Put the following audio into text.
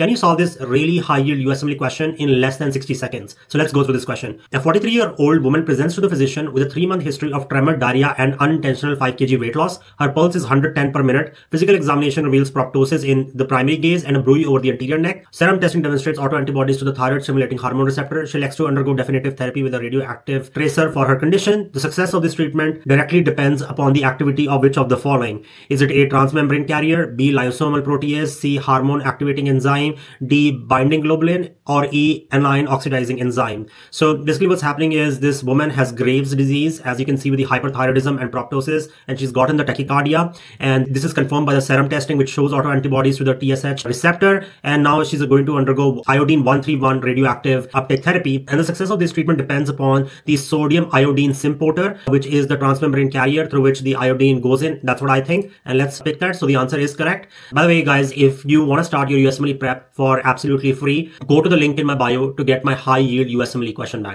Can you solve this really high yield USMLE question in less than 60 seconds? So let's go through this question. A 43 year old woman presents to the physician with a three month history of tremor, diarrhea, and unintentional 5 kg weight loss. Her pulse is 110 per minute. Physical examination reveals proptosis in the primary gaze and a bruit over the anterior neck. Serum testing demonstrates autoantibodies to the thyroid stimulating hormone receptor. She elects to undergo definitive therapy with a radioactive tracer for her condition. The success of this treatment directly depends upon the activity of which of the following. Is it A, transmembrane carrier, B, lysosomal protease, C, hormone activating enzyme, D, binding globulin, or E, anion oxidizing enzyme. So basically what's happening is this woman has Graves disease, as you can see with the hyperthyroidism and proptosis, and she's gotten the tachycardia. And this is confirmed by the serum testing, which shows autoantibodies to the TSH receptor. And now she's going to undergo iodine 131 radioactive uptake therapy. And the success of this treatment depends upon the sodium iodine symporter, which is the transmembrane carrier through which the iodine goes in. That's what I think. And let's pick that. So the answer is correct. By the way, guys, if you want to start your USMLE prep for absolutely free, go to the link in my bio to get my high yield USMLE question bank.